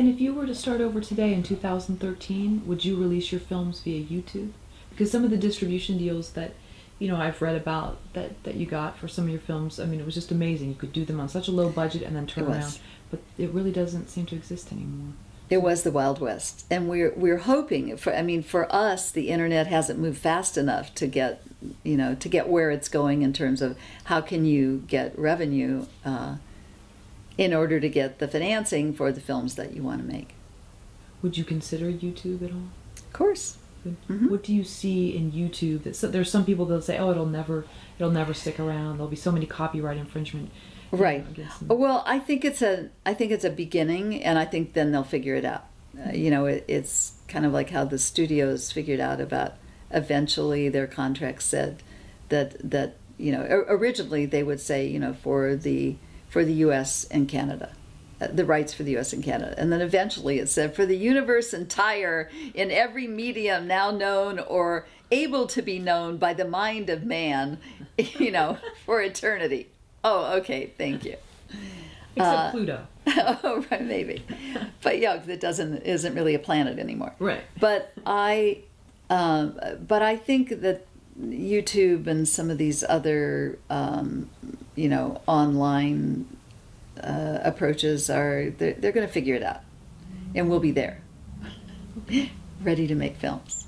And if you were to start over today in 2013, would you release your films via YouTube? Because some of the distribution deals that you know I've read about that that you got for some of your films, I mean, it was just amazing. You could do them on such a low budget and then turn around, but it really doesn't seem to exist anymore. It was the Wild West, and we're we're hoping for. I mean, for us, the internet hasn't moved fast enough to get, you know, to get where it's going in terms of how can you get revenue uh, in order to get the financing for the films that you want to make. Would you consider YouTube at all? Of course, What- Mhm. What do you see in YouTube that so, there's some people that'll say, "Oh, it'll never, it'll never stick around. There'll be so many copyright infringement." you know, right. Well, I think it's a I think it's a beginning, and I think then they'll figure it out. Uh, you know, it, it's kind of like how the studios figured out about eventually their contracts said that that you know originally they would say you know for the for the U.S. and Canada. uh, The rights for the U.S. and Canada, and then eventually it said for the universe entire in every medium now known or able to be known by the mind of man, you know, for eternity. Oh, okay, thank you. Except uh, Pluto. oh, right, maybe. But yeah, it doesn't isn't really a planet anymore. Right. But I, um, but I think that YouTube and some of these other, um, you know, online uh, approaches are they're, they're going to figure it out, and we'll be there, ready to make films.